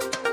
you.